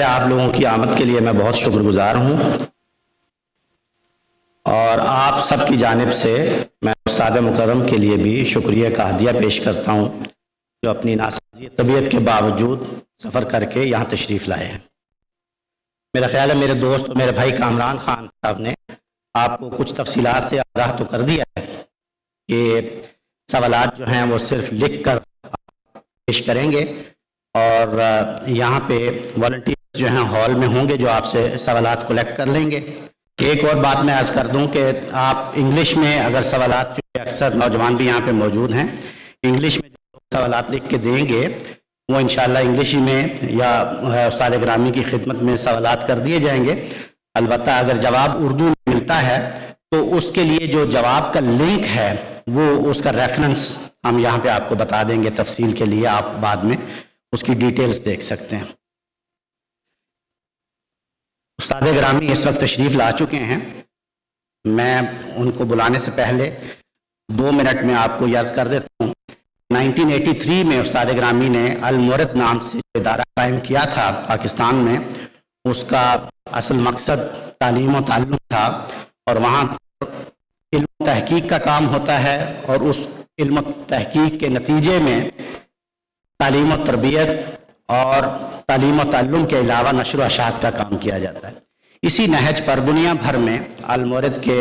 پہلے آپ لوگوں کی آمد کے لیے میں بہت شکر گزار ہوں اور آپ سب کی جانب سے میں استاد مکرم کے لیے بھی شکریہ کا ہدیہ پیش کرتا ہوں جو اپنی ناسازی طبیعت کے باوجود سفر کر کے یہاں تشریف لائے ہیں۔ میرا خیال ہے میرے دوست اور میرے بھائی کامران خان صاحب نے آپ کو کچھ تفصیلات سے آگاہ تو کر دیا ہے کہ سوالات جو ہیں وہ صرف لکھ کر پیش کریں گے اور یہاں پہ والنٹیئر جو ہیں ہال میں ہوں گے جو آپ سے سوالات کلیکٹ کر لیں گے۔ ایک اور بات میں عرض کر دوں کہ آپ انگلش میں اگر سوالات جو اکثر نوجوان بھی یہاں پہ موجود ہیں انگلش میں جو سوالات لکھ کے دیں گے، وہ انشاءاللہ انگلش میں یا استاد گرامی کی خدمت میں سوالات کر دیے جائیں گے۔ البتہ اگر جواب اردو میں ملتا ہے، تو اس کے لیے جو جواب کا لنک ہے، وہ اس کا ریفرنس ہم یہاں پہ آپ کو بتا دیں گے تفصیل کے لیے، آپ بعد میں اس کی ڈیٹیلز دیکھ سکتے ہیں۔ استاد گرامی اس وقت تشریف لا چکے ہیں۔ میں ان کو بلانے سے پہلے دو منٹ میں آپ کو یاد کر دیتا ہوں۔ نائنٹین ایٹی تھری میں استاد گرامی نے المورت نام سے ادارہ قائم کیا تھا پاکستان میں۔ اس کا اصل مقصد تعلیم و تعلم تھا اور وہاں علم و تحقیق کا کام ہوتا ہے اور اس علم و تحقیق کے نتیجے میں تعلیم و تربیت اور تعلیم و تعلم کے علاوہ نشر و اشاعت کا کام کیا جاتا ہے۔ اسی نہج پر دنیا بھر میں المورد کے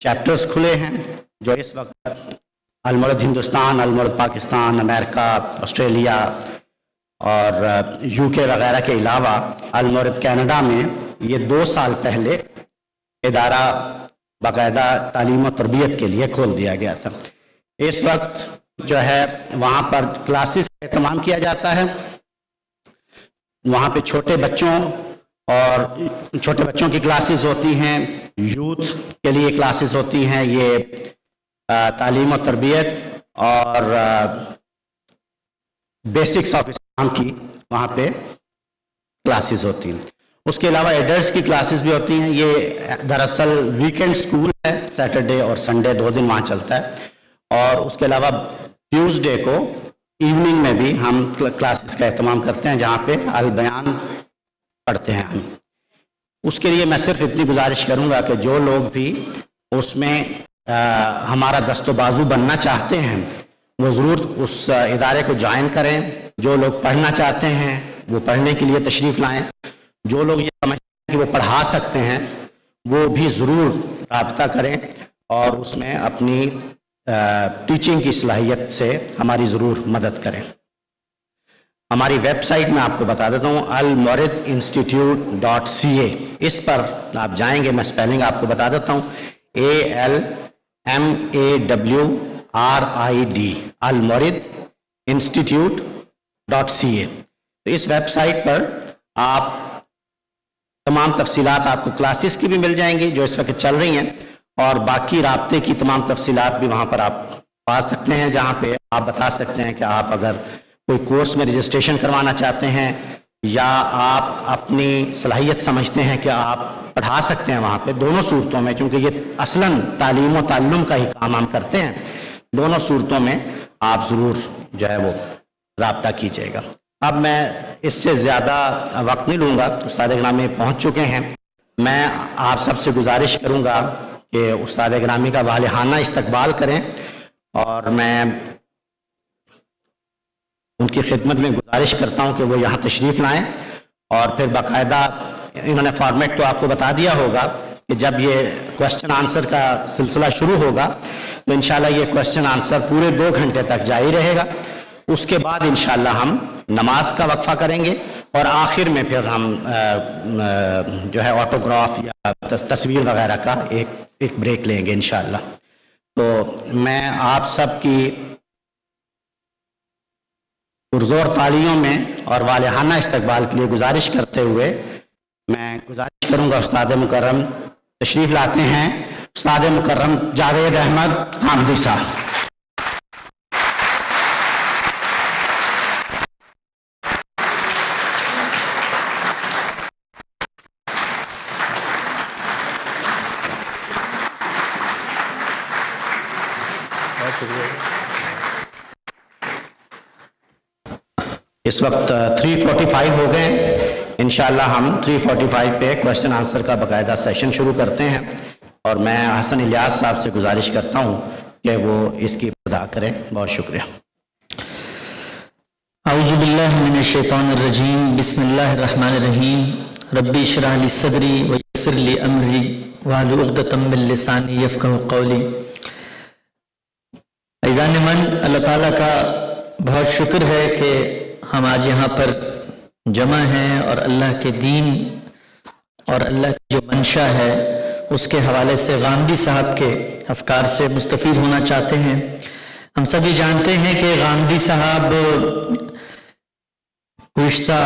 چیپٹرز کھلے ہیں، جو اس وقت المورد ہندوستان، المورد پاکستان، امریکہ، آسٹریلیا اور یو کے وغیرہ کے علاوہ المورد کینیڈا میں یہ دو سال پہلے ادارہ باقاعدہ تعلیم و تربیت کے لیے کھول دیا گیا تھا۔ اس وقت جو ہے، وہاں پر کلاسز کا اہتمام کیا جاتا ہے۔ وہاں پہ چھوٹے بچوں اور چھوٹے بچوں کی کلاسز ہوتی ہیں یوتھ کے لیے کلاسز ہوتی ہیں، یہ تعلیم و تربیت اور بیسکس آف اسلام کی وہاں پہ کلاسز ہوتی ہیں۔ اس کے علاوہ ایڈلٹس کی کلاسز بھی ہوتی ہیں۔ یہ دراصل ویکینڈ سکول ہے سیٹرڈے اور سنڈے دو دن وہاں چلتا ہے۔ اور اس کے علاوہ ٹیوزڈے کو ایوننگ میں بھی ہم کلاسز کا اہتمام کرتے ہیں جہاں پہ البیان پڑھتے ہیں ہم۔ اس کے لیے میں صرف اتنی گزارش کروں گا کہ جو لوگ بھی اس میں ہمارا دست و بازو بننا چاہتے ہیں، وہ ضرور اس ادارے کو جوائن کریں۔ جو لوگ پڑھنا چاہتے ہیں، وہ پڑھنے کے لیے تشریف لائیں۔ جو لوگ یہ سمجھتے ہیں کہ وہ پڑھا سکتے ہیں، وہ بھی ضرور رابطہ کریں اور اس میں اپنی ٹیچنگ کی صلاحیت سے ہماری ضرور مدد کریں۔ ہماری ویب سائٹ میں آپ کو بتا دیتا ہوں Almawrid institute dot C A اس پر آپ جائیں گے، میں اسپیلنگ آپ کو بتا دیتا ہوں۔ A L M A W R I D Al-Mawrid institute dot C A تو اس ویب سائٹ پر آپ تمام تفصیلات آپ کو کلاسز کی بھی مل جائیں گی جو اس وقت چل رہی ہیں۔ اور باقی رابطے کی تمام تفصیلات بھی وہاں پر آپ پا سکتے ہیں، جہاں پہ آپ بتا سکتے ہیں کہ آپ اگر کوئی کورس میں رجسٹریشن کروانا چاہتے ہیں یا آپ اپنی صلاحیت سمجھتے ہیں کہ آپ پڑھا سکتے ہیں وہاں پہ، دونوں صورتوں میں کیونکہ یہ اصلاً تعلیم و تعلم کا ہی کام ہم کرتے ہیں، دونوں صورتوں میں آپ ضرور جو ہے وہ رابطہ کیجیے گا۔ اب میں اس سے زیادہ وقت نہیں لوں گا، استاد گرامی پہنچ چکے ہیں۔ میں آپ سب سے گزارش کروں گا کہ استاد گرامی کا والہانہ استقبال کریں اور میں ان کی خدمت میں گزارش کرتا ہوں کہ وہ یہاں تشریف لائیں اور پھر باقاعدہ انہوں نے فارمیٹ تو آپ کو بتا دیا ہوگا کہ جب یہ کوشچن آنسر کا سلسلہ شروع ہوگا تو انشاءاللہ یہ کوشچن آنسر پورے دو گھنٹے تک جاری رہے گا۔ اس کے بعد انشاءاللہ ہم نماز کا وقفہ کریں گے۔ اور آخر میں پھر ہم جو ہے آٹوگراف یا تصویر وغیرہ کا ایک ایک بریک لیں گے انشاءاللہ۔ تو میں آپ سب کی پرزور تعلیوں میں اور والہانہ استقبال کے لیے گزارش کرتے ہوئے میں گزارش کروں گا استاد مکرم۔ تشریف لاتے ہیں۔ استاد مکرم جاوید احمد حامدی صاحب۔ اس وقت تھری فورٹی فائیو ہو گئے ہیں۔ انشاءاللہ ہم تھری فورٹی فائیو پہ کوشچن آنسر کا باقاعدہ سیشن شروع کرتے ہیں۔ اور میں حسن الیاس صاحب سے گزارش کرتا ہوں کہ وہ اس کی ابتدا کریں۔ بہت شکریہ۔ اعوذ باللہ من الشیطان الرجیم۔ بسم اللہ الرحمن الرحیم۔ ربی شرح لی صدری ویسر لی امری وحلو اغدتم من لسانی یفقہ قولی۔ ایزان من، اللہ تعالیٰ کا بہت شکر ہے کہ ہم آج یہاں پر جمع ہیں اور اللہ کے دین اور اللہ کی جو منشا ہے، اس کے حوالے سے غامدی صاحب کے افکار سے مستفید ہونا چاہتے ہیں۔ ہم سبھی جانتے ہیں کہ غامدی صاحب گزشتہ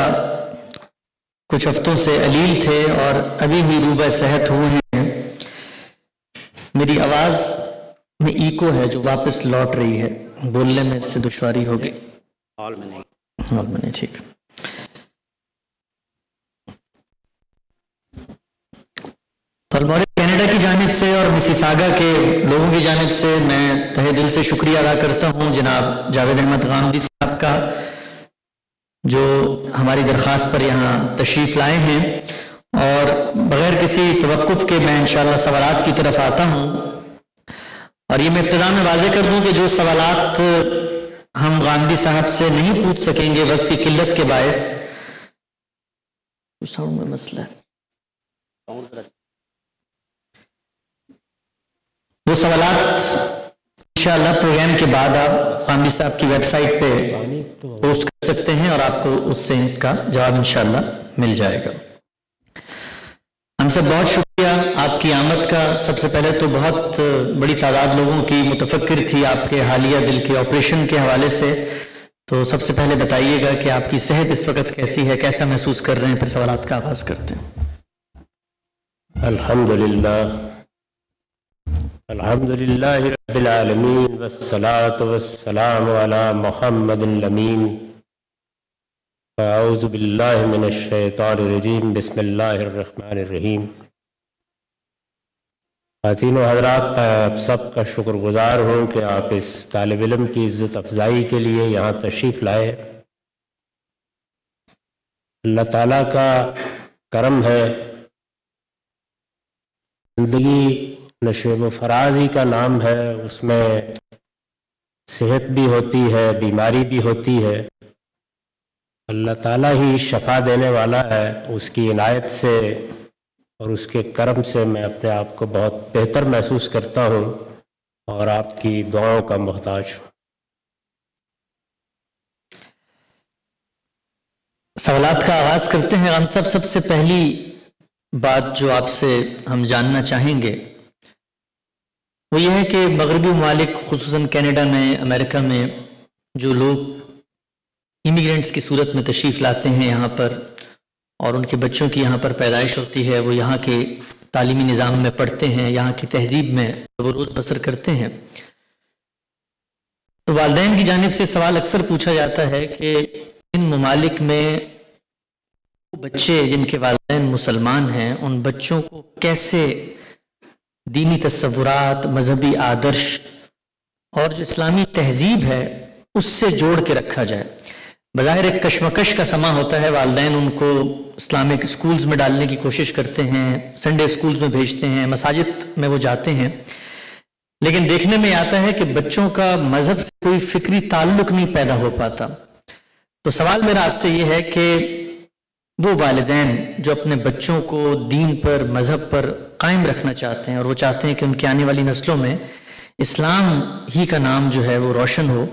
کچھ ہفتوں سے علیل تھے اور ابھی بھی روبہ صحت ہوئے ہیں۔ میری آواز میں ایکو ہے جو واپس لوٹ رہی ہے، بولنے میں اس سے دشواری ہوگی۔ ہال میں کینیڈا کی جانب سے اور مسی ساگا کے لوگوں کی جانب سے میں تہے دل سے شکریہ ادا کرتا ہوں جناب جاوید احمد غامدی صاحب کا جو ہماری درخواست پر یہاں تشریف لائے ہیں۔ اور بغیر کسی توقف کے میں انشاءاللہ سوالات کی طرف آتا ہوں۔ اور یہ میں ابتدا میں واضح کر دوں کہ جو سوالات ہم غامدی صاحب سے نہیں پوچھ سکیں گے وقت کی قلت کے باعث۔ ساؤنڈ میں مسئلہ ہے۔ وہ سوالات انشاءاللہ پروگرام کے بعد آپ غامدی صاحب کی ویب سائٹ پہ پوسٹ کر سکتے ہیں اور آپ کو اس سے اس کا جواب انشاءاللہ مل جائے گا۔ ہم سب بہت شکریہ۔ آپ کی آمد کا سب سے پہلے تو بہت بڑی تعداد لوگوں کی متفکر تھی آپ کے حالیہ دل کے آپریشن کے حوالے سے۔ تو سب سے پہلے بتائیے گا کہ آپ کی صحت اس وقت کیسی ہے، کیسا محسوس کر رہے ہیں؟ پھر سوالات کا آغاز کرتے ہیں۔ الحمد للہ الحمد للہ رب العالمین، والصلاة والسلام علی محمد الامین۔ اعوذ باللہ من الشیطان الرجیم، بسم اللہ الرحمن الرحیم۔ خواتین و حضرات میں آپ سب کا شکر گزار ہوں کہ آپ اس طالب علم کی عزت افزائی کے لیے یہاں تشریف لائے۔ اللہ تعالیٰ کا کرم ہے۔ زندگی نشیب و فرازی کا نام ہے۔ اس میں صحت بھی ہوتی ہے، بیماری بھی ہوتی ہے۔ اللہ تعالیٰ ہی شفا دینے والا ہے۔ اس کی عنایت سے اور اس کے کرم سے میں اپنے آپ کو بہت بہتر محسوس کرتا ہوں اور آپ کی دعاؤں کا محتاج ہوں۔ سوالات کا آغاز کرتے ہیں۔ ہم سب سب سے پہلی بات جو آپ سے ہم جاننا چاہیں گے، وہ یہ ہے کہ مغربی ممالک، خصوصاً کینیڈا میں، امریکہ میں جو لوگ امیگرینٹس کی صورت میں تشریف لاتے ہیں، یہاں پر اور ان کے بچوں کی یہاں پر پیدائش ہوتی ہے، وہ یہاں کے تعلیمی نظام میں پڑھتے ہیں، یہاں کی تہذیب میں وہ روز بسر کرتے ہیں۔ تو والدین کی جانب سے سوال اکثر پوچھا جاتا ہے کہ ان ممالک میں بچے جن کے والدین مسلمان ہیں، ان بچوں کو کیسے دینی تصورات، مذہبی آدرش اور جو اسلامی تہذیب ہے، اس سے جوڑ کے رکھا جائے؟ بظاہر ایک کشمکش کا سما ہوتا ہے، والدین ان کو اسلامک اسکولز میں ڈالنے کی کوشش کرتے ہیں، سنڈے اسکولز میں بھیجتے ہیں، مساجد میں وہ جاتے ہیں۔ لیکن دیکھنے میں آتا ہے کہ بچوں کا مذہب سے کوئی فکری تعلق نہیں پیدا ہو پاتا۔ تو سوال میرا آپ سے یہ ہے کہ وہ والدین جو اپنے بچوں کو دین پر، مذہب پر قائم رکھنا چاہتے ہیں اور وہ چاہتے ہیں کہ ان کی آنے والی نسلوں میں اسلام ہی کا نام جو ہے وہ روشن ہو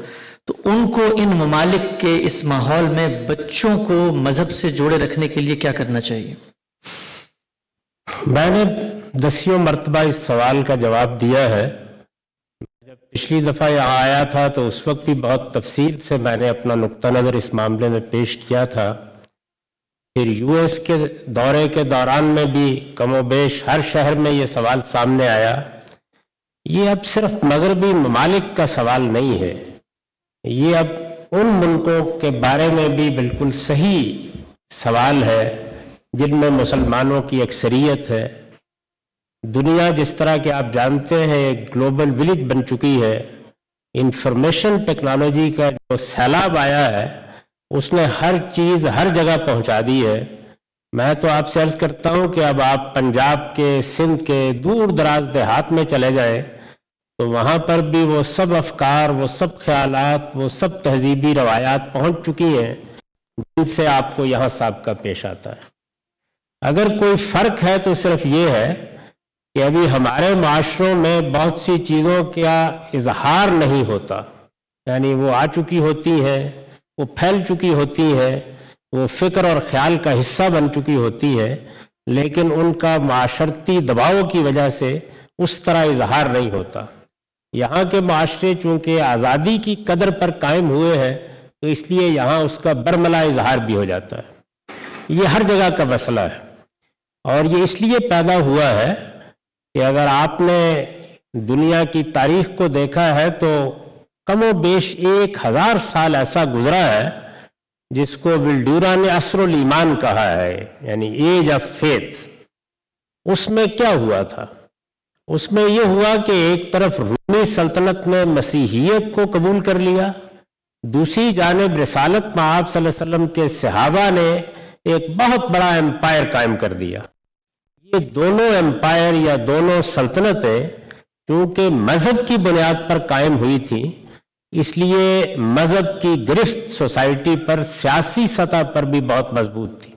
تو ان کو ان ممالک کے اس ماحول میں بچوں کو مذہب سے جوڑے رکھنے کے لیے کیا کرنا چاہیے؟ میں نے دسیوں مرتبہ اس سوال کا جواب دیا ہے۔ جب پچھلی دفعہ یہاں آیا تھا تو اس وقت بھی بہت تفصیل سے میں نے اپنا نقطہ نظر اس معاملے میں پیش کیا تھا۔ پھر یو ایس کے دورے کے دوران میں بھی کم و بیش ہر شہر میں یہ سوال سامنے آیا۔ یہ اب صرف مغربی ممالک کا سوال نہیں ہے۔ یہ اب ان ملکوں کے بارے میں بھی بالکل صحیح سوال ہے جن میں مسلمانوں کی اکثریت ہے۔ دنیا جس طرح کہ آپ جانتے ہیں، ایک گلوبل ولیج بن چکی ہے۔ انفارمیشن ٹیکنالوجی کا جو سیلاب آیا ہے، اس نے ہر چیز ہر جگہ پہنچا دی ہے۔ میں تو آپ سے عرض کرتا ہوں کہ اب آپ پنجاب کے، سندھ کے دور دراز دیہات میں چلے جائیں۔ تو وہاں پر بھی وہ سب افکار، وہ سب خیالات، وہ سب تہذیبی روایات پہنچ چکی ہیں، جن سے آپ کو یہاں سابقہ پیش آتا ہے۔ اگر کوئی فرق ہے تو صرف یہ ہے کہ ابھی ہمارے معاشروں میں بہت سی چیزوں کا اظہار نہیں ہوتا۔ یعنی وہ آ چکی ہوتی ہیں، وہ پھیل چکی ہوتی ہے وہ فکر اور خیال کا حصہ بن چکی ہوتی ہے لیکن ان کا معاشرتی دباؤ کی وجہ سے اس طرح اظہار نہیں ہوتا۔ یہاں کے معاشرے چونکہ آزادی کی قدر پر قائم ہوئے ہیں، تو اس لیے یہاں اس کا برملا اظہار بھی ہو جاتا ہے۔ یہ ہر جگہ کا مسئلہ ہے۔ اور یہ اس لیے پیدا ہوا ہے کہ اگر آپ نے دنیا کی تاریخ کو دیکھا ہے تو کم و بیش ایک ہزار سال ایسا گزرا ہے جس کو ولڈورا نے اثر الایمان کہا ہے یعنی ایج آف فیتھ اس میں کیا ہوا تھا؟ اس میں یہ ہوا کہ ایک طرف رومی سلطنت نے مسیحیت کو قبول کر لیا، دوسری جانب رسالت میں آپ صلی اللہ علیہ وسلم کے صحابہ نے ایک بہت بڑا امپائر قائم کر دیا۔ یہ دونوں امپائر یا دونوں سلطنتیں چونکہ مذہب کی بنیاد پر قائم ہوئی تھی اس لیے مذہب کی گرفت سوسائٹی پر سیاسی سطح پر بھی بہت مضبوط تھی۔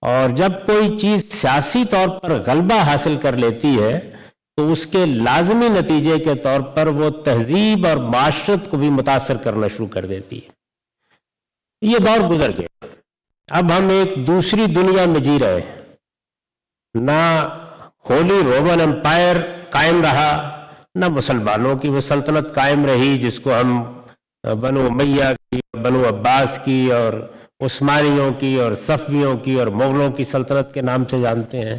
اور جب کوئی چیز سیاسی طور پر غلبہ حاصل کر لیتی ہے تو اس کے لازمی نتیجے کے طور پر وہ تہذیب اور معاشرت کو بھی متاثر کرنا شروع کر دیتی ہے۔ یہ دور گزر گیا اب ہم ایک دوسری دنیا میں جی رہے ہیں۔ نہ ہولی رومن امپائر قائم رہا، نہ مسلمانوں کی وہ سلطنت قائم رہی جس کو ہم بنو میہ کی، بنو عباس کی اور عثمانیوں کی اور صفویوں کی اور مغلوں کی سلطنت کے نام سے جانتے ہیں۔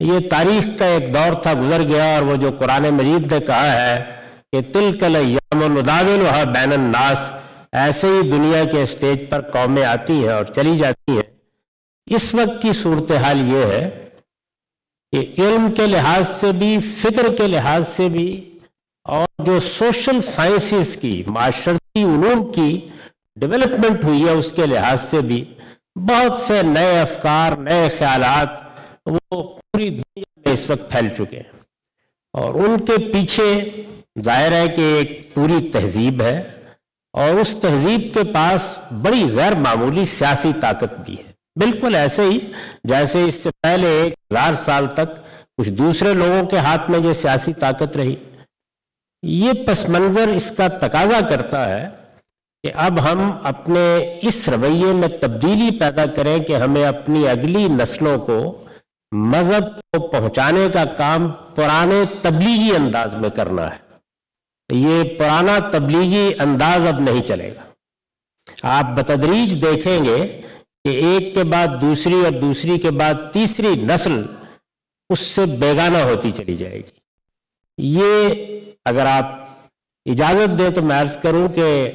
یہ تاریخ کا ایک دور تھا، گزر گیا اور وہ جو قرآن مجید نے کہا ہے کہ تل کل یام بین الناس، ایسے ہی دنیا کے اسٹیج پر قومیں آتی ہیں اور چلی جاتی ہیں۔ اس وقت کی صورتحال یہ ہے کہ علم کے لحاظ سے بھی، فکر کے لحاظ سے بھی، اور جو سوشل سائنسز کی، معاشرتی علوم کی ڈیولپمنٹ ہوئی ہے، اس کے لحاظ سے بھی بہت سے نئے افکار، نئے خیالات وہ پوری دنیا میں اس وقت پھیل چکے ہیں۔ اور ان کے پیچھے ظاہر ہے کہ ایک پوری تہذیب ہے اور اس تہذیب کے پاس بڑی غیر معمولی سیاسی طاقت بھی ہے۔ بالکل ایسے ہی جیسے اس سے پہلے ایک ہزار سال تک کچھ دوسرے لوگوں کے ہاتھ میں یہ سیاسی طاقت رہی۔ یہ پس منظر اس کا تقاضا کرتا ہے کہ اب ہم اپنے اس رویے میں تبدیلی پیدا کریں کہ ہمیں اپنی اگلی نسلوں کو مذہب کو پہنچانے کا کام پرانے تبلیغی انداز میں کرنا ہے۔ یہ پرانا تبلیغی انداز اب نہیں چلے گا۔ آپ بتدریج دیکھیں گے کہ ایک کے بعد دوسری اور دوسری کے بعد تیسری نسل اس سے بیگانہ ہوتی چلی جائے گی۔ یہ اگر آپ اجازت دیں تو میں عرض کروں کہ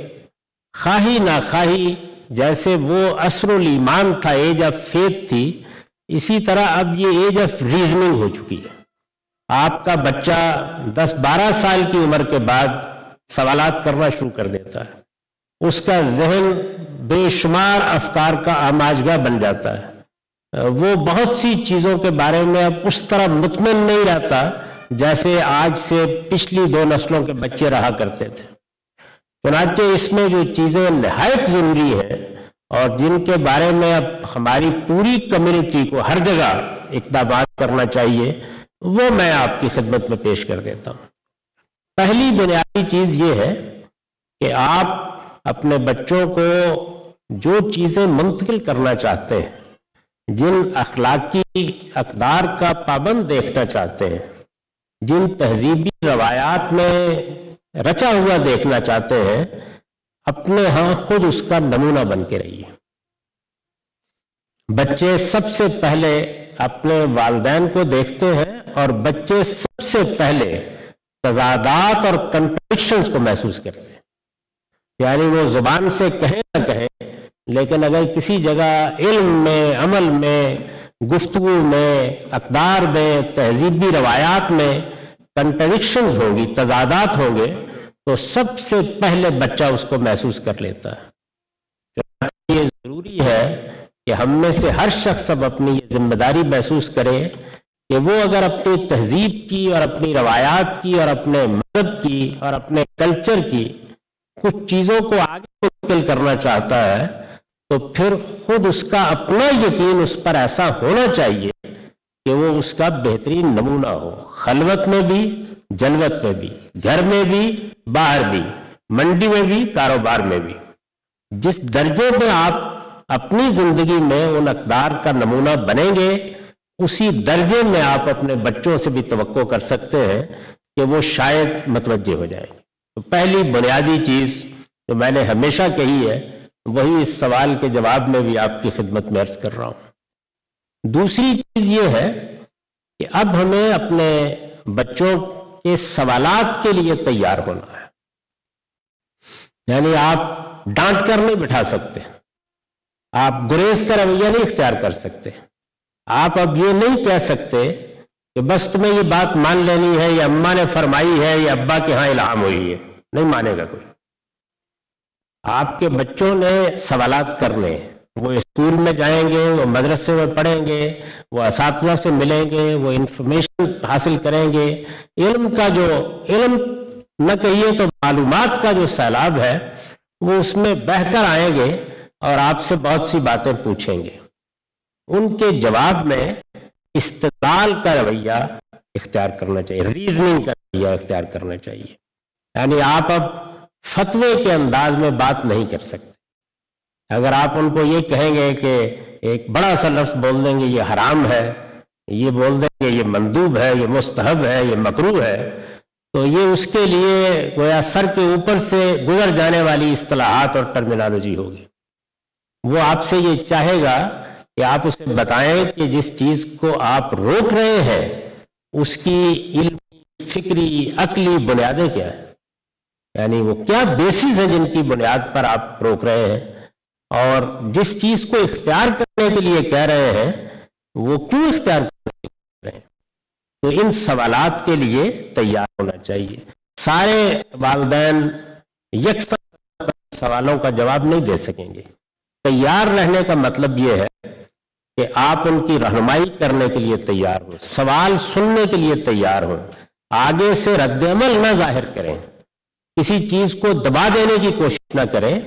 خواہی نہ خواہی جیسے وہ اثر الایمان تھا، ایج آف فیتھ تھی اسی طرح اب یہ ایج آف ریزننگ ہو چکی ہے۔ آپ کا بچہ دس بارہ سال کی عمر کے بعد سوالات کرنا شروع کر دیتا ہے۔ اس کا ذہن بے شمار افکار کا آماجگاہ بن جاتا ہے۔ وہ بہت سی چیزوں کے بارے میں اب اس طرح مطمئن نہیں رہتا جیسے آج سے پچھلی دو نسلوں کے بچے رہا کرتے تھے۔ چنانچہ اس میں جو چیزیں نہایت ضروری ہے اور جن کے بارے میں اب ہماری پوری کمیونٹی کو ہر جگہ اقدامات کرنا چاہیے، وہ میں آپ کی خدمت میں پیش کر دیتا ہوں۔ پہلی بنیادی چیز یہ ہے کہ آپ اپنے بچوں کو جو چیزیں منتقل کرنا چاہتے ہیں، جن اخلاقی اقدار کا پابند دیکھنا چاہتے ہیں، جن تہذیبی روایات میں رچا ہوا دیکھنا چاہتے ہیں اپنے ہاں خود اس کا نمونہ بن کے رہیے۔ بچے سب سے پہلے اپنے والدین کو دیکھتے ہیں اور بچے سب سے پہلے تضادات اور کنٹرڈکشنز کو محسوس کرتے ہیں۔ یعنی وہ زبان سے کہیں نہ کہیں، لیکن اگر کسی جگہ علم میں، عمل میں، گفتگو میں، اقدار میں، تہذیبی روایات میں کنٹرڈکشنز ہوگی تضادات ہوں گے تو سب سے پہلے بچہ اس کو محسوس کر لیتا ہے۔ یہ ضروری ہے کہ ہم میں سے ہر شخص اب اپنی یہ ذمہ داری محسوس کرے کہ وہ اگر اپنی تہذیب کی اور اپنی روایات کی اور اپنے مذہب کی اور اپنے کلچر کی کچھ چیزوں کو آگے منتقل کرنا چاہتا ہے تو پھر خود اس کا اپنا یقین اس پر ایسا ہونا چاہیے کہ وہ اس کا بہترین نمونہ ہو۔ خلوت میں بھی جلوت میں بھی، گھر میں بھی، باہر بھی، منڈی میں بھی، کاروبار میں بھی۔ جس درجے میں آپ اپنی زندگی میں ان اقدار کا نمونہ بنیں گے، اسی درجے میں آپ اپنے بچوں سے بھی توقع کر سکتے ہیں کہ وہ شاید متوجہ ہو جائیں گے۔ تو پہلی بنیادی چیز جو میں نے ہمیشہ کہی ہے، وہی اس سوال کے جواب میں بھی آپ کی خدمت میں عرض کر رہا ہوں۔ دوسری چیز یہ ہے کہ اب ہمیں اپنے بچوں کے سوالات کے لیے تیار ہونا ہے۔ یعنی آپ ڈانٹ کر نہیں بٹھا سکتے۔ آپ گریز کا رویہ نہیں اختیار کر سکتے۔ آپ اب یہ نہیں کہہ سکتے کہ بس تمہیں یہ بات مان لینی ہے یا اما نے فرمائی ہے یا ابا کے ہاں الہام ہوئی ہے۔ نہیں مانے گا کوئی۔ آپ کے بچوں نے سوالات کرنے وہ اسکول میں جائیں گے، وہ مدرسے میں پڑھیں گے، وہ اساتذہ سے ملیں گے، وہ انفارمیشن حاصل کریں گے۔ علم کا جو، علم نہ کہیے تو معلومات کا جو سیلاب ہے، وہ اس میں بہ کر آئیں گے اور آپ سے بہت سی باتیں پوچھیں گے۔ ان کے جواب میں استدال کا رویہ اختیار کرنا چاہیے ریزننگ کا رویہ اختیار کرنا چاہیے۔ یعنی آپ اب فتوے کے انداز میں بات نہیں کر سکتے۔ اگر آپ ان کو یہ کہیں گے کہ ایک بڑا سا لفظ بول دیں گے، یہ حرام ہے، یہ بول دیں گے، یہ مندوب ہے، یہ مستحب ہے، یہ مکرو ہے، تو یہ اس کے لیے گویا سر کے اوپر سے گزر جانے والی اصطلاحات اور ٹرمینالوجی ہوگی۔ وہ آپ سے یہ چاہے گا کہ آپ اسے بتائیں کہ جس چیز کو آپ روک رہے ہیں، اس کی علمی فکری، عقلی بنیادیں کیا ہیں؟ یعنی وہ کیا بیسز ہیں جن کی بنیاد پر آپ روک رہے ہیں؟ اور جس چیز کو اختیار کرنے کے لیے کہہ رہے ہیں، وہ کیوں اختیار رہے ہیں؟ تو ان سوالات کے لیے تیار ہونا چاہیے۔ سارے والدین یکساں سوالوں کا جواب نہیں دے سکیں گے۔ تیار رہنے کا مطلب یہ ہے کہ آپ ان کی رہنمائی کرنے کے لیے تیار ہوں، سوال سننے کے لیے تیار ہوں، آگے سے رد عمل نہ ظاہر کریں، کسی چیز کو دبا دینے کی کوشش نہ کریں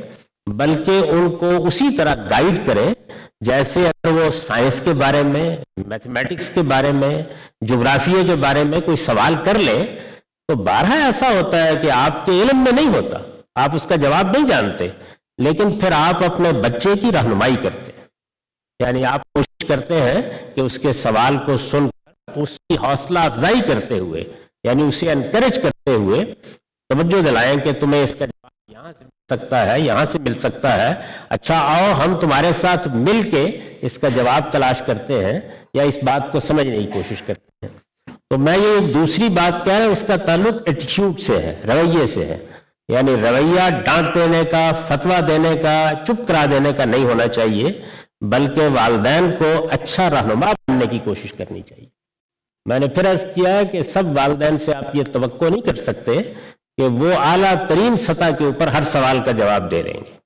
بلکہ ان کو اسی طرح گائیڈ کریں جیسے اگر وہ سائنس کے بارے میں میتھمیٹکس کے بارے میں جغرافیے کے بارے میں کوئی سوال کر لیں تو بارہ ایسا ہوتا ہے کہ آپ کے علم میں نہیں ہوتا، آپ اس کا جواب نہیں جانتے، لیکن پھر آپ اپنے بچے کی رہنمائی کرتے ہیں۔ یعنی آپ کوشش کرتے ہیں کہ اس کے سوال کو سن کر، اس کی حوصلہ افزائی کرتے ہوئے یعنی اسے انکریج کرتے ہوئے توجہ دلائیں کہ تمہیں اس کا یہاں سے مل سکتا ہے، یہاں سے مل سکتا ہے۔ اچھا آؤ ہم تمہارے ساتھ مل کے اس کا جواب تلاش کرتے ہیں یا اس بات کو سمجھنے کی کوشش کرتے ہیں۔ تو میں یہ دوسری بات کہہ رہا ہوں، اس کا تعلق ایٹیچیوڈ سے ہے، رویے سے ہے۔ یعنی رویہ ڈانٹ دینے کا، فتویٰ دینے کا، چپ کرا دینے کا نہیں ہونا چاہیے، بلکہ والدین کو اچھا رہنما بننے کی کوشش کرنی چاہیے۔ میں نے پھر عرض کیا ہے کہ سب والدین سے آپ یہ توقع نہیں کر سکتے کہ وہ اعلیٰ ترین سطح کے اوپر ہر سوال کا جواب دے رہیں گے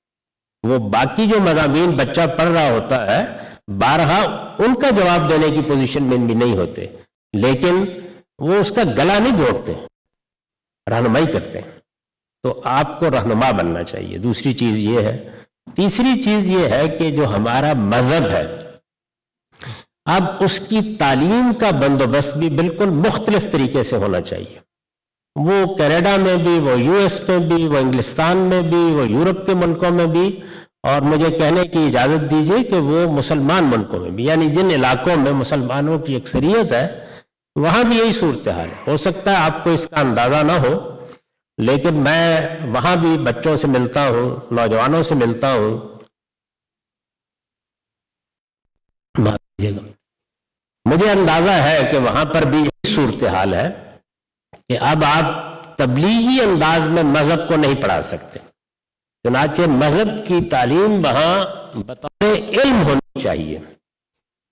وہ باقی جو مضامین بچہ پڑھ رہا ہوتا ہے، بارہا ان کا جواب دینے کی پوزیشن میں بھی نہیں ہوتے۔ لیکن وہ اس کا گلا نہیں جوڑتے رہنمائی کرتے ہیں۔ تو آپ کو رہنما بننا چاہیے۔ دوسری چیز یہ ہے، تیسری چیز یہ ہے کہ جو ہمارا مذہب ہے، اب اس کی تعلیم کا بندوبست بھی بالکل مختلف طریقے سے ہونا چاہیے۔ وہ کینیڈا میں بھی، وہ یو ایس میں بھی، وہ انگلستان میں بھی، وہ یورپ کے ملکوں میں بھی۔ اور مجھے کہنے کی اجازت دیجیے کہ وہ مسلمان ملکوں میں بھی یعنی جن علاقوں میں مسلمانوں کی اکثریت ہے، وہاں بھی یہی صورتحال ہے۔ ہو سکتا ہے آپ کو اس کا اندازہ نہ ہو، لیکن میں وہاں بھی بچوں سے ملتا ہوں، نوجوانوں سے ملتا ہوں۔ مجھے اندازہ ہے کہ وہاں پر بھی یہی صورتحال ہے۔ کہ اب آپ تبلیغی انداز میں مذہب کو نہیں پڑھا سکتے۔ چنانچہ مذہب کی تعلیم وہاں بطور علم ہونی چاہیے۔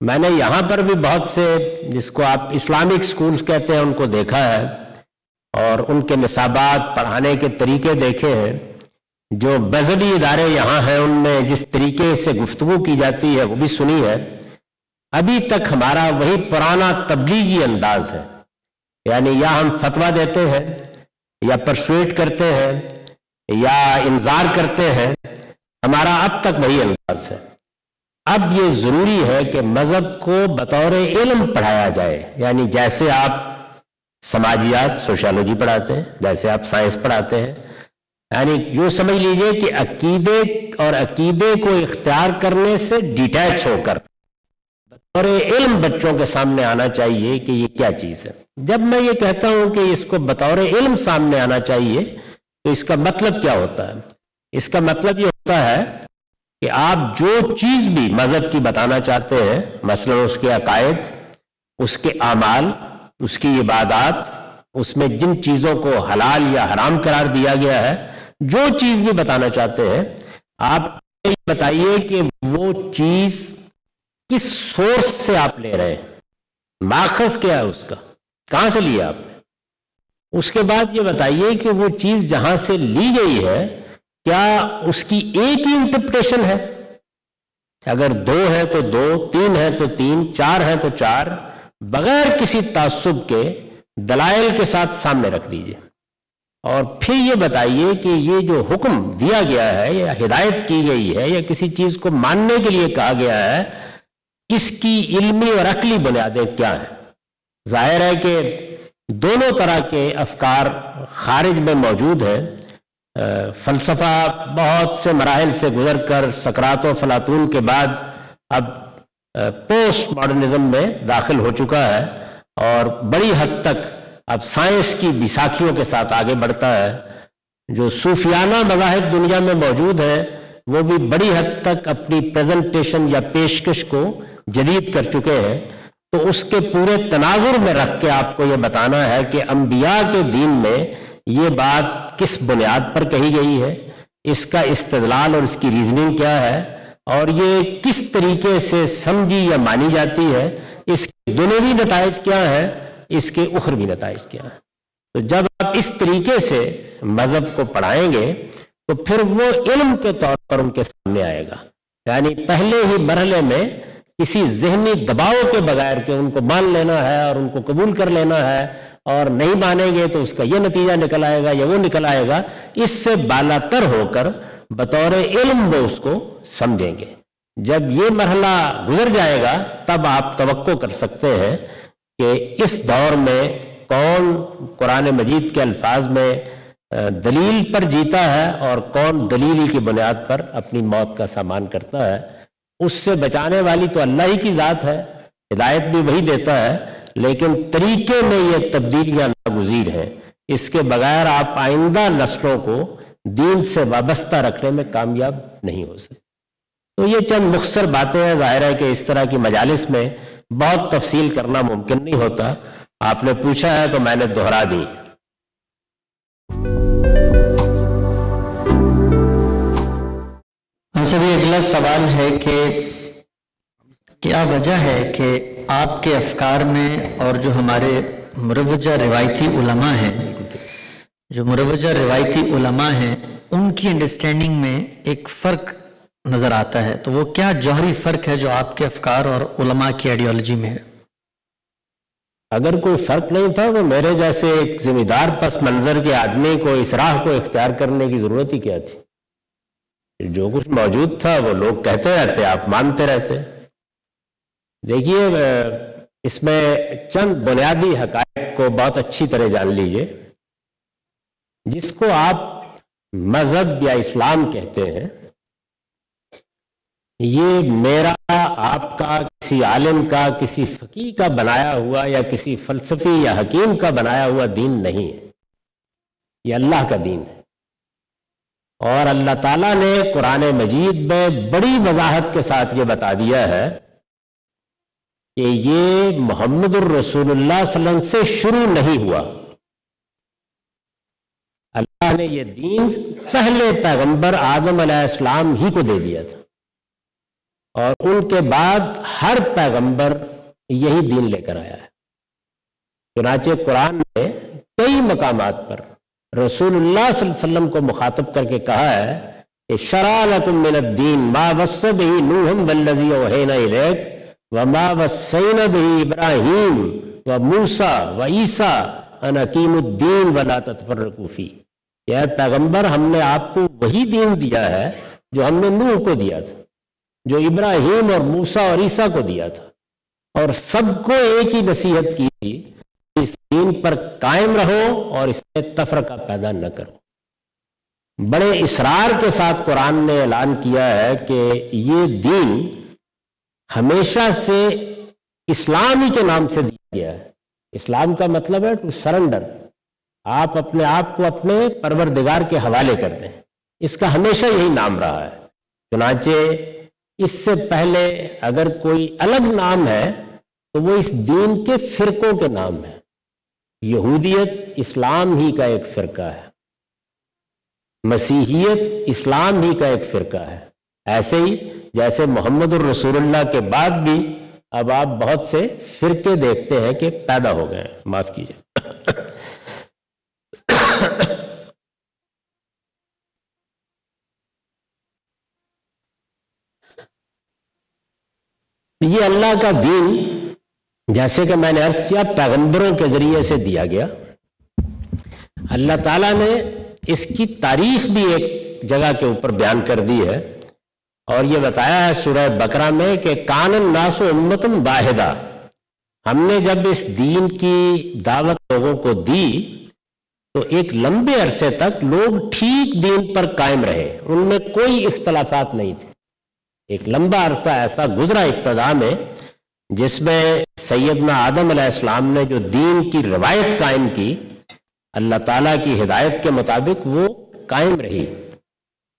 میں نے یہاں پر بھی بہت سے جس کو آپ اسلامک سکولز کہتے ہیں، ان کو دیکھا ہے۔ اور ان کے نصابات پڑھانے کے طریقے دیکھے ہیں۔ جو مذہبی ادارے یہاں ہیں، ان میں جس طریقے سے گفتگو کی جاتی ہے، وہ بھی سنی ہے۔ ابھی تک ہمارا وہی پرانا تبلیغی انداز ہے۔ یعنی یا ہم فتویٰ دیتے ہیں، یا پرسویٹ کرتے ہیں، یا انظار کرتے ہیں، ہمارا اب تک وہی انداز ہے۔ اب یہ ضروری ہے کہ مذہب کو بطور علم پڑھایا جائے۔ یعنی جیسے آپ سماجیات سوشالوجی پڑھاتے ہیں، جیسے آپ سائنس پڑھاتے ہیں۔ یعنی یوں سمجھ لیجیے کہ عقیدے اور عقیدے کو اختیار کرنے سے ڈیٹیچ ہو کر بطور علم بچوں کے سامنے آنا چاہیے کہ یہ کیا چیز ہے۔ جب میں یہ کہتا ہوں کہ اس کو بطور علم سامنے آنا چاہیے، تو اس کا مطلب کیا ہوتا ہے؟ اس کا مطلب یہ ہوتا ہے کہ آپ جو چیز بھی مذہب کی بتانا چاہتے ہیں، مثلا اس کے عقائد، اس کے اعمال، اس کی عبادات، اس میں جن چیزوں کو حلال یا حرام قرار دیا گیا ہے، جو چیز بھی بتانا چاہتے ہیں، آپ یہ بتائیے کہ وہ چیز کس سورس سے آپ لے رہے ہیں؟ ماخذ کیا ہے اس کا؟ کہاں سے لیا آپ؟ نے اس کے بعد یہ بتائیے کہ وہ چیز جہاں سے لی گئی ہے، کیا اس کی ایک ہی انٹرپریٹیشن ہے؟ اگر دو ہے تو دو، تین ہے تو تین، چار ہے تو چار، بغیر کسی تعصب کے دلائل کے ساتھ سامنے رکھ دیجیے۔ اور پھر یہ بتائیے کہ یہ جو حکم دیا گیا ہے، یا ہدایت کی گئی ہے، یا کسی چیز کو ماننے کے لیے کہا گیا ہے، اس کی علمی اور عقلی بنیادیں کیا ہیں؟ ظاہر ہے کہ دونوں طرح کے افکار خارج میں موجود ہیں۔ فلسفہ بہت سے مراحل سے گزر کر سکرات و فلاطون کے بعد اب پوسٹ ماڈرنزم میں داخل ہو چکا ہے اور بڑی حد تک اب سائنس کی بیساکھیوں کے ساتھ آگے بڑھتا ہے۔ جو صوفیانہ مذاہب دنیا میں موجود ہیں، وہ بھی بڑی حد تک اپنی پریزنٹیشن یا پیشکش کو جدید کر چکے ہیں۔ تو اس کے پورے تناظر میں رکھ کے آپ کو یہ بتانا ہے کہ انبیاء کے دین میں یہ بات کس بنیاد پر کہی گئی ہے؟ اس کا استدلال اور اس کی ریزننگ کیا ہے؟ اور یہ کس طریقے سے سمجھی یا مانی جاتی ہے؟ اس کے دنوی نتائج کیا ہے اس کے اخروی نتائج کیا ہے تو جب آپ اس طریقے سے مذہب کو پڑھائیں گے، تو پھر وہ علم کے طور پر ان کے سامنے آئے گا۔ یعنی پہلے ہی مرحلے میں کسی ذہنی دباؤ کے بغیر کہ ان کو مان لینا ہے اور ان کو قبول کر لینا ہے اور نہیں مانیں گے تو اس کا یہ نتیجہ نکل آئے گا یا وہ نکل آئے گا، اس سے بالا تر ہو کر بطور علم وہ اس کو سمجھیں گے۔ جب یہ مرحلہ گزر جائے گا، تب آپ توقع کر سکتے ہیں کہ اس دور میں کون قرآن مجید کے الفاظ میں دلیل پر جیتا ہے اور کون دلیل کی بنیاد پر اپنی موت کا سامان کرتا ہے۔ اس سے بچانے والی تو اللہ ہی کی ذات ہے، ہدایت بھی وہی دیتا ہے، لیکن طریقے میں یہ تبدیلیاں ناگزیر ہیں۔ اس کے بغیر آپ آئندہ نسلوں کو دین سے وابستہ رکھنے میں کامیاب نہیں ہو سکتے۔ تو یہ چند مختصر باتیں ہیں، ظاہر ہے کہ اس طرح کی مجالس میں بہت تفصیل کرنا ممکن نہیں ہوتا۔ آپ نے پوچھا ہے تو میں نے دہرا دی۔ سے بھی اگلا سوال ہے کہ کیا وجہ ہے کہ آپ کے افکار میں اور جو ہمارے مروجہ روایتی علماء ہیں، جو مروجہ روایتی علماء ہیں، ان کی انڈرسٹینڈنگ میں ایک فرق نظر آتا ہے۔ تو وہ کیا جوہری فرق ہے جو آپ کے افکار اور علماء کی آئیڈیالوجی میں ہے؟ اگر کوئی فرق نہیں تھا تو میرے جیسے ایک ذمہ دار پس منظر کے آدمی کو، اس راہ کو اختیار کرنے کی ضرورت ہی کیا تھی؟ جو کچھ موجود تھا وہ لوگ کہتے رہتے، آپ مانتے رہتے۔ دیکھیے، اس میں چند بنیادی حقائق کو بہت اچھی طرح جان لیجیے، جس کو آپ مذہب یا اسلام کہتے ہیں۔ یہ میرا، آپ کا، کسی عالم کا، کسی فقی کا بنایا ہوا یا کسی فلسفی یا حکیم کا بنایا ہوا دین نہیں ہے۔ یہ اللہ کا دین ہے۔ اور اللہ تعالیٰ نے قرآن مجید میں بڑی وضاحت کے ساتھ یہ بتا دیا ہے کہ یہ محمد الرسول اللہ صلی اللہ علیہ وسلم سے شروع نہیں ہوا۔ اللہ نے یہ دین پہلے پیغمبر آدم علیہ السلام ہی کو دے دیا تھا۔ اور ان کے بعد ہر پیغمبر یہی دین لے کر آیا ہے۔ چنانچہ قرآن میں کئی مقامات پر رسول اللہ صلی اللہ علیہ وسلم کو مخاطب کر کے کہا ہے کہ شرع لکم من الدین، ما وصى به نوح والذی اوحینا الیک وما وصینا به ابراہیم وموسیٰ وعیسیٰ ان اقیم الدین ولا تتفرقوا فی۔ یا پیغمبر، ہم نے آپ کو وہی دین دیا ہے جو ہم نے نوح کو دیا تھا، جو ابراہیم اور موسیٰ اور عیسیٰ کو دیا تھا۔ اور سب کو ایک ہی نصیحت کی تھی دین پر قائم رہو اور اس میں تفرقہ پیدا نہ کرو۔ بڑے اسرار کے ساتھ قرآن نے اعلان کیا ہے کہ یہ دین ہمیشہ سے اسلام ہی کے نام سے دیا گیا ہے۔ اسلام کا مطلب ہے ٹو سرنڈر آپ اپنے آپ کو اپنے پروردگار کے حوالے کر دیں۔ اس کا ہمیشہ یہی نام رہا ہے۔ چنانچہ اس سے پہلے اگر کوئی الگ نام ہے تو وہ اس دین کے فرقوں کے نام ہے۔ یہودیت اسلام ہی کا ایک فرقہ ہے۔ مسیحیت اسلام ہی کا ایک فرقہ ہے۔ ایسے ہی جیسے محمد الرسول اللہ کے بعد بھی اب آپ بہت سے فرقے دیکھتے ہیں کہ پیدا ہو گئے ہیں۔ معاف کیجیے۔ یہ اللہ کا دین جیسے کہ میں نے عرض کیا، پیغمبروں کے ذریعے سے دیا گیا۔ اللہ تعالیٰ نے اس کی تاریخ بھی ایک جگہ کے اوپر بیان کر دی ہے۔ اور یہ بتایا ہے سورہ بکرا میں کہ کان الناس و امتم واحدہ۔ ہم نے جب اس دین کی دعوت لوگوں کو دی، تو ایک لمبے عرصے تک لوگ ٹھیک دین پر قائم رہے۔ ان میں کوئی اختلافات نہیں تھے۔ ایک لمبا عرصہ ایسا گزرا ابتدا میں جس میں سیدنا آدم علیہ السلام نے جو دین کی روایت قائم کی، اللہ تعالیٰ کی ہدایت کے مطابق وہ قائم رہی۔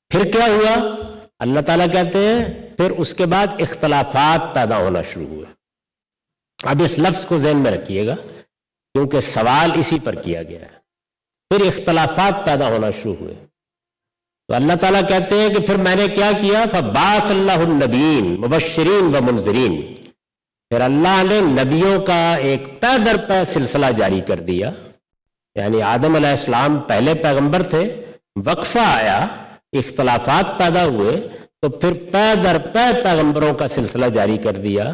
پھر کیا ہوا؟ اللہ تعالیٰ کہتے ہیں، پھر اس کے بعد اختلافات پیدا ہونا شروع ہوئے۔ اب اس لفظ کو ذہن میں رکھیے گا، کیونکہ سوال اسی پر کیا گیا ہے۔ پھر اختلافات پیدا ہونا شروع ہوئے۔ تو اللہ تعالیٰ کہتے ہیں کہ پھر میں نے کیا کیا؟ فباس اللہ النبین مبشرین و منظرین پھر اللہ نے نبیوں کا ایک پے در پے سلسلہ جاری کر دیا۔ یعنی آدم علیہ السلام پہلے پیغمبر تھے، وقفہ آیا، اختلافات پیدا ہوئے، تو پھر پے در پے پیغمبروں کا سلسلہ جاری کر دیا۔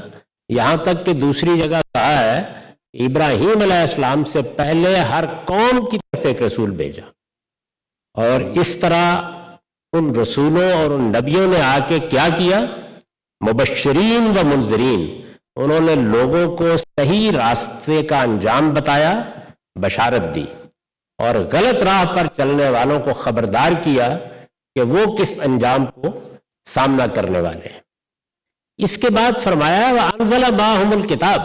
یہاں تک کہ دوسری جگہ کہا ہے، ابراہیم علیہ السلام سے پہلے ہر قوم کی طرف ایک رسول بھیجا۔ اور اس طرح ان رسولوں اور ان نبیوں نے آ کے کیا کیا؟ مبشرین و منظرین انہوں نے لوگوں کو صحیح راستے کا انجام بتایا، بشارت دی۔ اور غلط راہ پر چلنے والوں کو خبردار کیا کہ وہ کس انجام کو سامنا کرنے والے ہیں۔ اس کے بعد فرمایا وہ انزلہ باہم الکتاب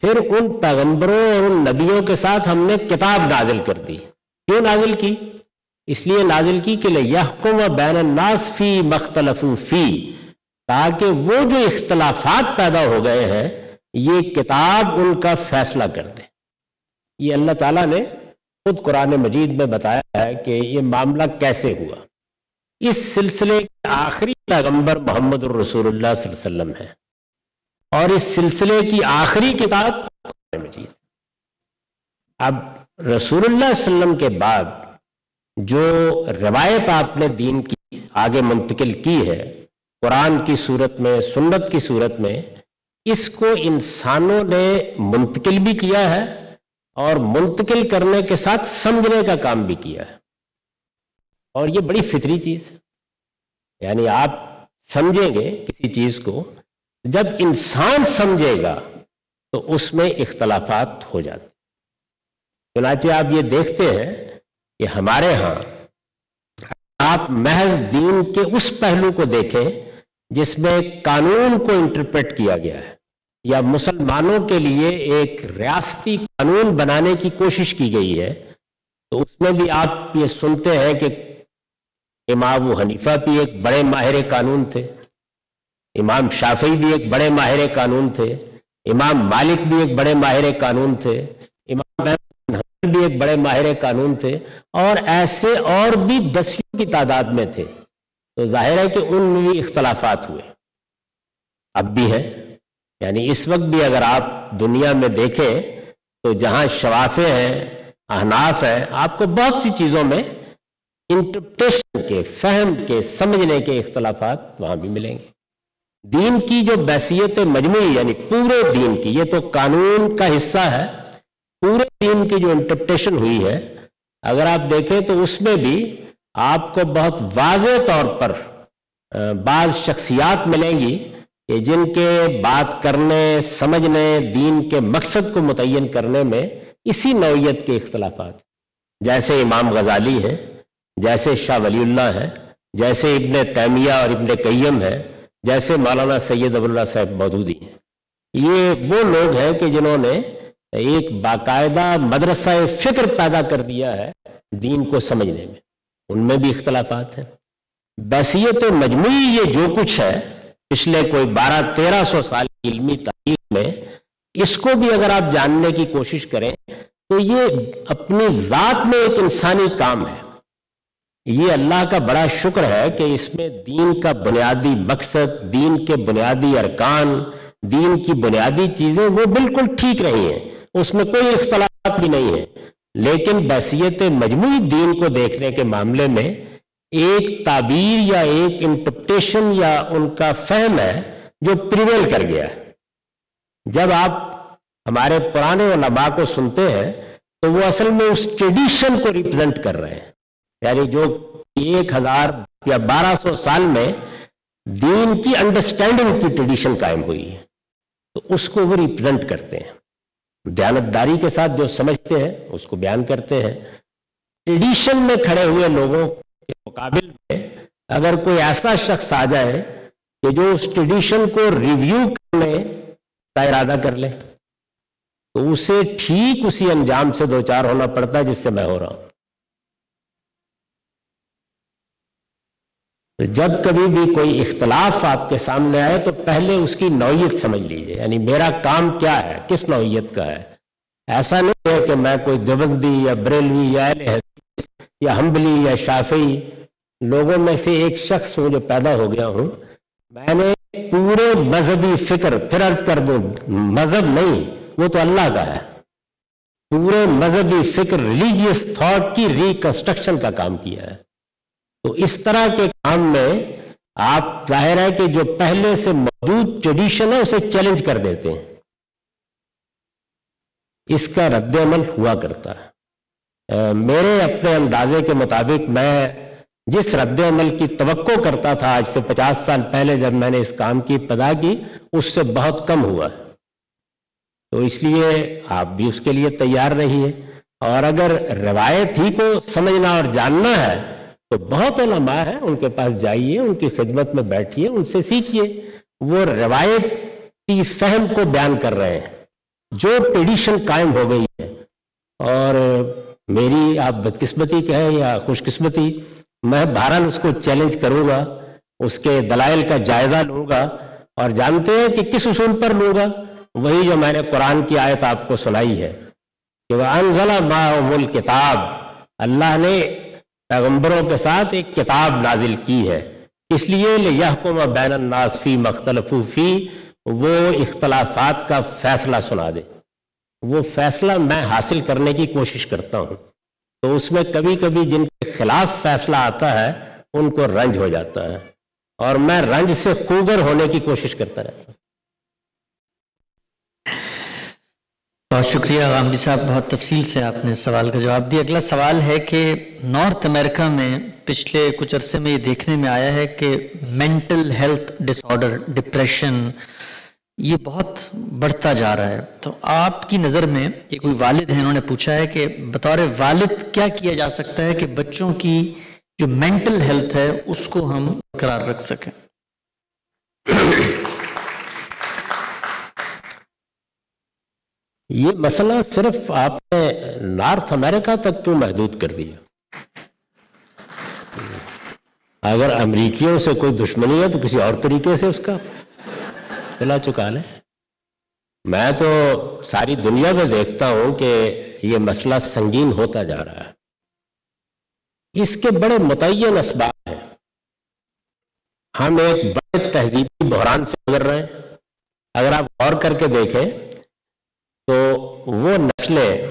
پھر ان پیغمبروں اور ان نبیوں کے ساتھ ہم نے کتاب نازل کر دی۔ کیوں نازل کی؟ اس لیے نازل کی کہ یحکم بین الناس فی مختلف فی تاکہ وہ جو اختلافات پیدا ہو گئے ہیں، یہ کتاب ان کا فیصلہ کر دے۔ یہ اللہ تعالیٰ نے خود قرآن مجید میں بتایا ہے کہ یہ معاملہ کیسے ہوا۔ اس سلسلے کے آخری پیغمبر محمد الرسول اللہ صلی اللہ علیہ وسلم ہے اور اس سلسلے کی آخری کتاب قرآن مجید۔ اب رسول اللہ صلی اللہ علیہ وسلم کے بعد جو روایت آپ نے دین کی آگے منتقل کی ہے قرآن کی صورت میں، سنت کی صورت میں اس کو انسانوں نے منتقل بھی کیا ہے اور منتقل کرنے کے ساتھ سمجھنے کا کام بھی کیا ہے۔ اور یہ بڑی فطری چیز ہے۔ یعنی آپ سمجھیں گے کسی چیز کو، جب انسان سمجھے گا تو اس میں اختلافات ہو جاتے چنانچہ آپ یہ دیکھتے ہیں کہ ہمارے ہاں آپ محض دین کے اس پہلو کو دیکھیں جس میں قانون کو انٹرپریٹ کیا گیا ہے یا مسلمانوں کے لیے ایک ریاستی قانون بنانے کی کوشش کی گئی ہے، تو اس میں بھی آپ یہ سنتے ہیں کہ امام و حنیفہ بھی ایک بڑے ماہر قانون تھے، امام شافی بھی ایک بڑے ماہر قانون تھے، امام مالک بھی ایک بڑے ماہر قانون تھے، امام بھی ایک بڑے ماہر قانون تھے اور ایسے اور بھی دسیوں کی تعداد میں تھے۔ تو ظاہر ہے کہ ان میں بھی اختلافات ہوئے۔ اب بھی ہے۔ یعنی اس وقت بھی اگر آپ دنیا میں دیکھیں تو جہاں شوافے ہیں، احناف ہے آپ کو بہت سی چیزوں میں انٹرپٹیشن کے، فہم کے، سمجھنے کے اختلافات وہاں بھی ملیں گے۔ دین کی جو بحثیت مجموعی یعنی پورے دین کی، یہ تو قانون کا حصہ ہے۔ پورے دین کی جو انٹرپٹیشن ہوئی ہے، اگر آپ دیکھیں تو اس میں بھی آپ کو بہت واضح طور پر بعض شخصیات ملیں گی کہ جن کے بات کرنے، سمجھنے، دین کے مقصد کو متعین کرنے میں اسی نوعیت کے اختلافات جیسے امام غزالی ہے جیسے شاہ ولی اللہ ہے جیسے ابن تیمیہ اور ابن قیم ہے جیسے مولانا سید ابواللہ صاحب مودودی ہیں۔ یہ وہ لوگ ہیں کہ جنہوں نے ایک باقاعدہ مدرسہ فکر پیدا کر دیا ہے دین کو سمجھنے میں۔ ان میں بھی اختلافات ہیں۔ بحثیت مجموعی یہ جو کچھ ہے، پچھلے کوئی بارہ تیرہ سو سال کی علمی تاریخ میں، اس کو بھی اگر آپ جاننے کی کوشش کریں، تو یہ اپنی ذات میں ایک انسانی کام ہے۔ یہ اللہ کا بڑا شکر ہے کہ اس میں دین کا بنیادی مقصد، دین کے بنیادی ارکان، دین کی بنیادی چیزیں وہ بالکل ٹھیک رہی ہیں۔ اس میں کوئی اختلافات بھی نہیں ہے۔ لیکن بحثیت مجموعی دین کو دیکھنے کے معاملے میں ایک تعبیر یا ایک انٹرپٹیشن یا ان کا فہم ہے جو پریویل کر گیا ہے۔ جب آپ ہمارے پرانے علماء کو سنتے ہیں تو وہ اصل میں اس ٹریڈیشن کو ریپرزینٹ کر رہے ہیں۔ یعنی جو ایک ہزار یا بارہ سو سال میں دین کی انڈرسٹینڈنگ کی ٹریڈیشن قائم ہوئی ہے۔ تو اس کو وہ ریپرزینٹ کرتے ہیں۔ دیانتداری کے ساتھ جو سمجھتے ہیں، اس کو بیان کرتے ہیں۔ ٹریڈیشن میں کھڑے ہوئے لوگوں کے مقابل میں اگر کوئی ایسا شخص آ جائے کہ جو اس ٹریڈیشن کو ریویو کرنے کا ارادہ کر لے۔ تو اسے ٹھیک اسی انجام سے دو چار ہونا پڑتا ہے جس سے میں ہو رہا ہوں۔ جب کبھی بھی کوئی اختلاف آپ کے سامنے آئے تو پہلے اس کی نوعیت سمجھ لیجیے یعنی میرا کام کیا ہے؟ کس نوعیت کا ہے؟ ایسا نہیں ہے کہ میں کوئی دیوبندی یا بریلوی یا اہل حدیث یا ہمبلی یا شافی لوگوں میں سے ایک شخص ہوں جو پیدا ہو گیا ہوں۔ میں نے پورے مذہبی فکر پھر عرض کر دوں، مذہب نہیں، وہ تو اللہ کا ہے۔ پورے مذہبی فکر ریلیجیس تھاٹ کی ریکنسٹرکشن کا کام کیا ہے۔ تو اس طرح کے کام میں آپ ظاہر ہے کہ جو پہلے سے موجود ٹریڈیشن ہے، اسے چیلنج کر دیتے ہیں۔ اس کا رد عمل ہوا کرتا۔ ہے میرے اپنے اندازے کے مطابق میں جس رد عمل کی توقع کرتا تھا، آج سے پچاس سال پہلے جب میں نے اس کام کی پدا کی، اس سے بہت کم ہوا۔ تو اس لیے آپ بھی اس کے لیے تیار رہیے۔ اور اگر روایت ہی کو سمجھنا اور جاننا ہے تو بہت علماء ہیں، ان کے پاس جائیے، ان کی خدمت میں بیٹھیے، ان سے سیکھیے۔ وہ روایتی فہم کو بیان کر رہے ہیں، جو پیڈیشن قائم ہو گئی ہے۔ اور میری آپ بدقسمتی کہیں یا خوش قسمتی میں بہرحال اس کو چیلنج کروں گا، اس کے دلائل کا جائزہ لوں گا۔ اور جانتے ہیں کہ کس اصول پر لوں گا، وہی جو میں نے قرآن کی آیت آپ کو سنائی ہے کہ وہ انزلہ ماحول کتاب اللہ نے پیغمبروں کے ساتھ ایک کتاب نازل کی ہے۔ اس لیے یحکم بین الناس فی مختلف فی، وہ اختلافات کا فیصلہ سنا دے۔ وہ فیصلہ میں حاصل کرنے کی کوشش کرتا ہوں۔ تو اس میں کبھی کبھی جن کے خلاف فیصلہ آتا ہے، ان کو رنج ہو جاتا ہے۔ اور میں رنج سے خوگر ہونے کی کوشش کرتا رہتا ہوں۔ بہت شکریہ غامدی صاحب، بہت تفصیل سے آپ نے سوال کا جواب دیا۔ اگلا سوال ہے کہ نارتھ امریکہ میں پچھلے کچھ عرصے میں یہ دیکھنے میں آیا ہے کہ mental health disorder depression یہ بہت بڑھتا جا رہا ہے۔ تو آپ کی نظر میں یہ کوئی والد ہیں؟ انہوں نے پوچھا ہے کہ بطور والد کیا کیا جا سکتا ہے کہ بچوں کی جو مینٹل ہیلتھ ہے، اس کو ہم قرار رکھ سکیں؟ یہ مسئلہ صرف آپ نے نارتھ امریکہ تک کیوں محدود کر دیا؟ اگر امریکیوں سے کوئی دشمنی ہے تو کسی اور طریقے سے اس کا چلا چکا لیں۔ میں تو ساری دنیا میں دیکھتا ہوں کہ یہ مسئلہ سنگین ہوتا جا رہا ہے۔ اس کے بڑے متعین اسباب ہیں۔ ہم ایک بڑے تہذیبی بحران سے گزر رہے ہیں۔ اگر آپ غور کر کے دیکھیں تو وہ نسلیں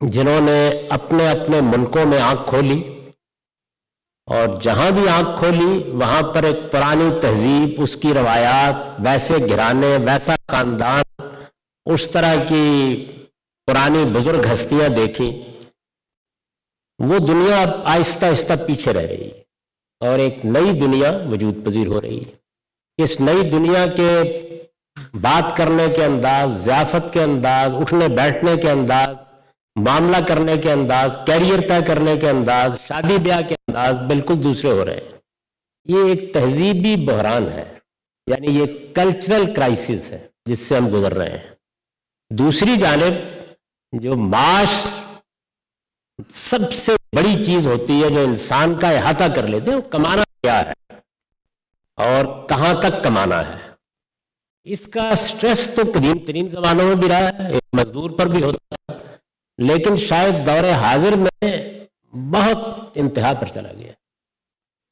جنہوں نے اپنے اپنے ملکوں میں آنکھ کھولی اور جہاں بھی آنکھ کھولی، وہاں پر ایک پرانی تہذیب، اس کی روایات ویسے گھرانے، ویسا خاندان، اس طرح کی پرانی بزرگ ہستیاں دیکھی وہ دنیا اب آہستہ آہستہ پیچھے رہ رہی ہے اور ایک نئی دنیا وجود پذیر ہو رہی ہے۔ اس نئی دنیا کے بات کرنے کے انداز، ضیافت کے انداز، اٹھنے بیٹھنے کے انداز، معاملہ کرنے کے انداز، کیریئر طے کرنے کے انداز، شادی بیاہ کے انداز بالکل دوسرے ہو رہے ہیں۔ یہ ایک تہذیبی بحران ہے یعنی یہ کلچرل کرائسس ہے جس سے ہم گزر رہے ہیں۔ دوسری جانب، جو معاش سب سے بڑی چیز ہوتی ہے، جو انسان کا احاطہ کر لیتے ہیں، وہ کمانا کیا ہے اور کہاں تک کمانا ہے۔ اس کا سٹریس تو قدیم ترین زمانوں میں بھی رہا ہے، ایک مزدور پر بھی ہوتا ہے، لیکن شاید دور حاضر میں بہت انتہا پر چلا گیا۔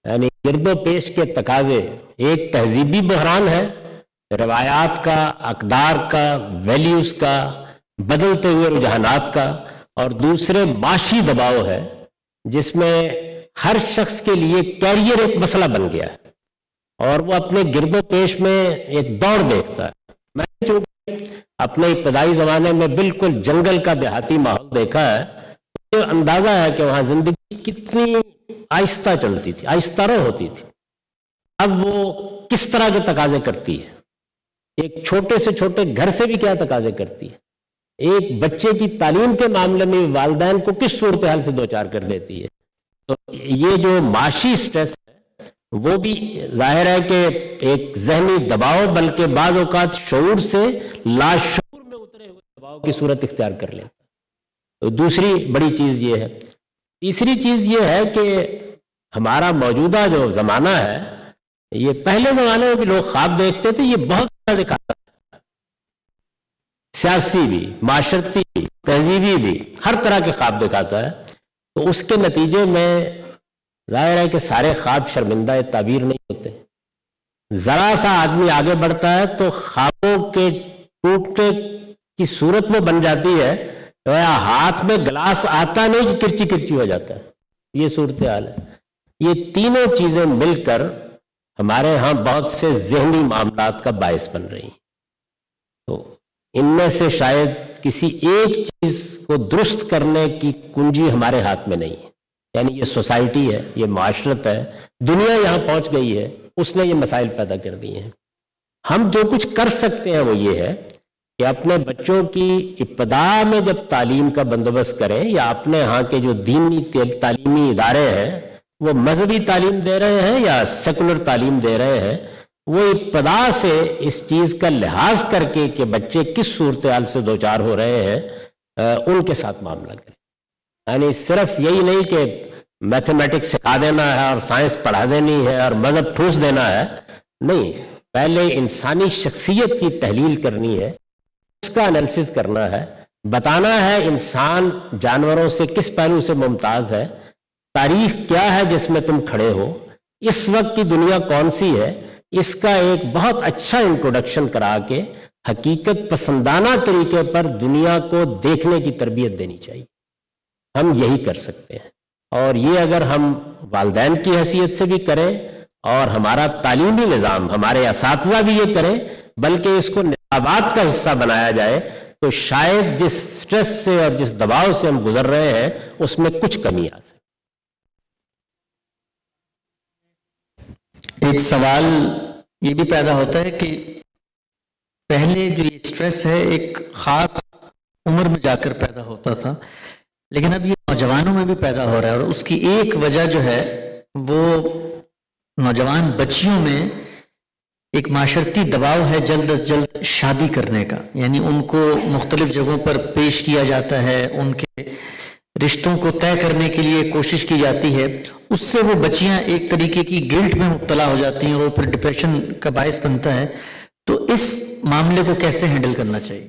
یعنی گرد و پیش کے تقاضے ایک تہذیبی بحران ہے، روایات کا، اقدار کا ویلیوز کا، بدلتے ہوئے رجحانات کا، اور دوسرے معاشی دباؤ ہے، جس میں ہر شخص کے لیے کیریئر ایک مسئلہ بن گیا ہے۔ اور وہ اپنے گرد و پیش میں ایک دوڑ دیکھتا ہے۔ میں چونکہ اپنے ابتدائی زمانے میں بالکل جنگل کا دیہاتی ماحول دیکھا ہے تو اندازہ ہے کہ وہاں زندگی کتنی آہستہ چلتی تھی، آہستہ رو ہوتی تھی۔ اب وہ کس طرح کے تقاضے کرتی ہے؟ ایک چھوٹے سے چھوٹے گھر سے بھی کیا تقاضے کرتی ہے؟ ایک بچے کی تعلیم کے معاملے میں والدین کو کس صورتحال سے دو چار کر دیتی ہے؟ تو یہ جو معاشی سٹریس وہ بھی ظاہر ہے کہ ایک ذہنی دباؤ، بلکہ بعض اوقات شعور سے لاشعور میں اترے ہوئے دباؤ کی صورت اختیار کر لیتا دوسری بڑی چیز یہ ہے۔ تیسری چیز یہ ہے کہ ہمارا موجودہ جو زمانہ ہے، یہ پہلے زمانے میں بھی لوگ خواب دیکھتے تھے، یہ بہت دکھاتا ہے سیاسی بھی، معاشرتی بھی، تہذیبی بھی ہر طرح کے خواب دکھاتا ہے۔ تو اس کے نتیجے میں ظاہر ہے کہ سارے خواب شرمندہ تعبیر نہیں ہوتے۔ ذرا سا آدمی آگے بڑھتا ہے تو خوابوں کے ٹوٹنے کی صورت میں بن جاتی ہے۔ ہاتھ میں گلاس آتا نہیں کہ کرچی کرچی ہو جاتا ہے۔ یہ صورتحال ہے۔ یہ تینوں چیزیں مل کر ہمارے ہاں بہت سے ذہنی معاملات کا باعث بن رہی ہیں۔ تو ان میں سے شاید کسی ایک چیز کو درست کرنے کی کنجی ہمارے ہاتھ میں نہیں ہے۔ یعنی یہ سوسائٹی ہے، یہ معاشرت ہے، دنیا یہاں پہنچ گئی ہے، اس نے یہ مسائل پیدا کر دیے ہیں۔ ہم جو کچھ کر سکتے ہیں وہ یہ ہے کہ اپنے بچوں کی ابتدا میں جب تعلیم کا بندوبست کریں یا اپنے ہاں کے جو دینی تعلیمی ادارے ہیں، وہ مذہبی تعلیم دے رہے ہیں یا سیکولر تعلیم دے رہے ہیں، وہ ابتدا سے اس چیز کا لحاظ کر کے کہ بچے کس صورتحال سے دو چار ہو رہے ہیں، ان کے ساتھ معاملہ کریں۔ یعنی صرف یہی نہیں کہ میتھمیٹکس سکھا دینا ہے اور سائنس پڑھا دینی ہے اور مذہب ٹھوس دینا ہے۔ نہیں، پہلے انسانی شخصیت کی تحلیل کرنی ہے، اس کا انالیسس کرنا ہے۔ بتانا ہے انسان جانوروں سے کس پہلو سے ممتاز ہے۔ تاریخ کیا ہے جس میں تم کھڑے ہو۔ اس وقت کی دنیا کون سی ہے؟ اس کا ایک بہت اچھا انٹروڈکشن کرا کے حقیقت پسندانہ طریقے پر دنیا کو دیکھنے کی تربیت دینی چاہیے۔ ہم یہی کر سکتے ہیں۔ اور یہ اگر ہم والدین کی حیثیت سے بھی کریں اور ہمارا تعلیمی نظام، ہمارے اساتذہ بھی یہ کریں، بلکہ اس کو نصابات کا حصہ بنایا جائے، تو شاید جس سٹریس سے اور جس دباؤ سے ہم گزر رہے ہیں، اس میں کچھ کمی آ سکے۔ ایک سوال یہ بھی پیدا ہوتا ہے کہ پہلے جو یہ سٹریس ہے، ایک خاص عمر میں جا کر پیدا ہوتا تھا۔ لیکن اب یہ نوجوانوں میں بھی پیدا ہو رہا ہے اور اس کی ایک وجہ جو ہے وہ نوجوان بچیوں میں ایک معاشرتی دباؤ ہے جلد از جلد شادی کرنے کا۔ یعنی ان کو مختلف جگہوں پر پیش کیا جاتا ہے، ان کے رشتوں کو طے کرنے کے لیے کوشش کی جاتی ہے۔ اس سے وہ بچیاں ایک طریقے کی گلٹ میں مبتلا ہو جاتی ہیں اور وہ پھر ڈپریشن کا باعث بنتا ہے۔ تو اس معاملے کو کیسے ہینڈل کرنا چاہیے؟